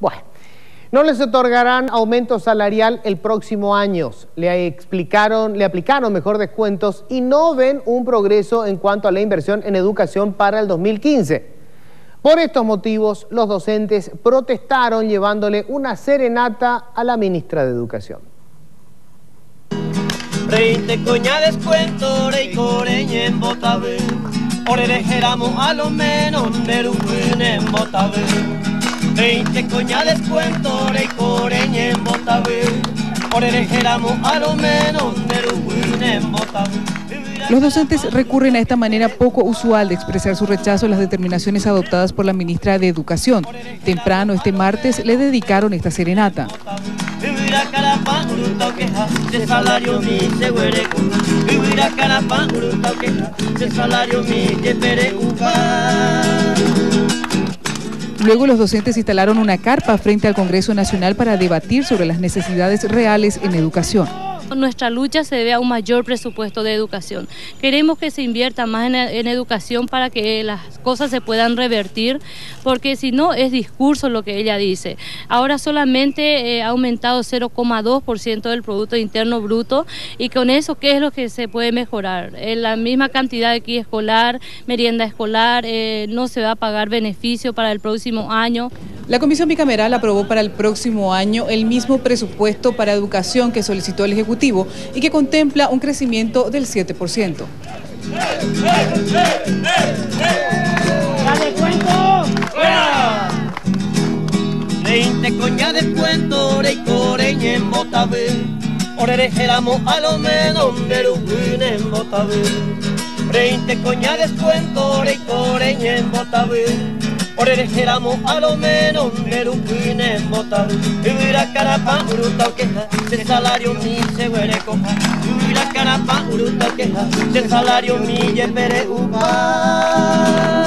Bueno, no les otorgarán aumento salarial el próximo año. Le explicaron, le aplicaron mejor descuentos y no ven un progreso en cuanto a la inversión en educación para el 2015. Por estos motivos, los docentes protestaron llevándole una serenata a la ministra de Educación. 20 coña descuento, rey coreña en a lo menos en. 20 coña descuento, rey coreña en botabe. Ore a lo menos de en botabe. Los docentes recurren a esta manera poco usual de expresar su rechazo a las determinaciones adoptadas por la ministra de Educación. Temprano este martes le dedicaron esta serenata. Luego los docentes instalaron una carpa frente al Congreso Nacional para debatir sobre las necesidades reales en educación. Nuestra lucha se debe a un mayor presupuesto de educación. Queremos que se invierta más en, educación para que las cosas se puedan revertir, porque si no es discurso lo que ella dice. Ahora solamente eh, ha aumentado 0,2% del Producto Interno Bruto y con eso, ¿qué es lo que se puede mejorar? En la misma cantidad de aquí escolar, merienda escolar, eh, no se va a pagar beneficio para el próximo año. La Comisión Bicameral aprobó para el próximo año el mismo presupuesto para educación que solicitó el Ejecutivo y que contempla un crecimiento del 7%. ¡Dale cuento! Veinte coña de cuento, ore y coreña en botabe. Ore éramos a lo menos de en botabe. Veinte coña de cuento, ore y coreña en botabe. Ore éramos a lo menos de en botabe. Y mira carapa, bruta queja, de salario mi se huele coja. Y mira carapa, bruta queja, de salario mi ye pere upa.